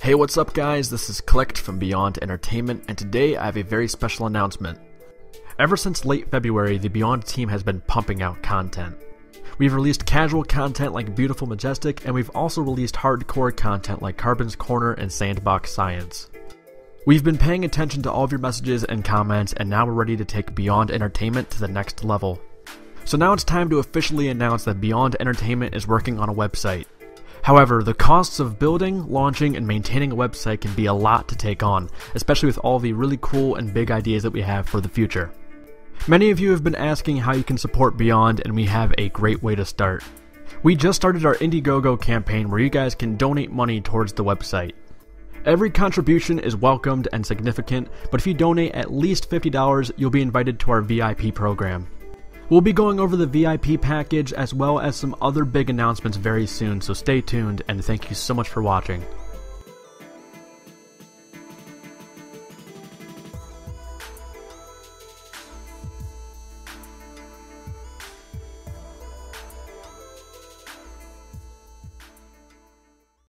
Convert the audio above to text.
Hey, what's up, guys? This is Clicked from Beyond Entertainment, and today I have a very special announcement. Ever since late February, the Beyond team has been pumping out content. We've released casual content like Beautiful Majestic, and we've also released hardcore content like Carbon's Corner and Sandbox Science. We've been paying attention to all of your messages and comments, and now we're ready to take Beyond Entertainment to the next level. So now it's time to officially announce that Beyond Entertainment is working on a website. However, the costs of building, launching, and maintaining a website can be a lot to take on, especially with all the really cool and big ideas that we have for the future. Many of you have been asking how you can support Beyond, and we have a great way to start. We just started our Indiegogo campaign where you guys can donate money towards the website. Every contribution is welcomed and significant, but if you donate at least $50, you'll be invited to our VIP program. We'll be going over the VIP package as well as some other big announcements very soon, so stay tuned and thank you so much for watching.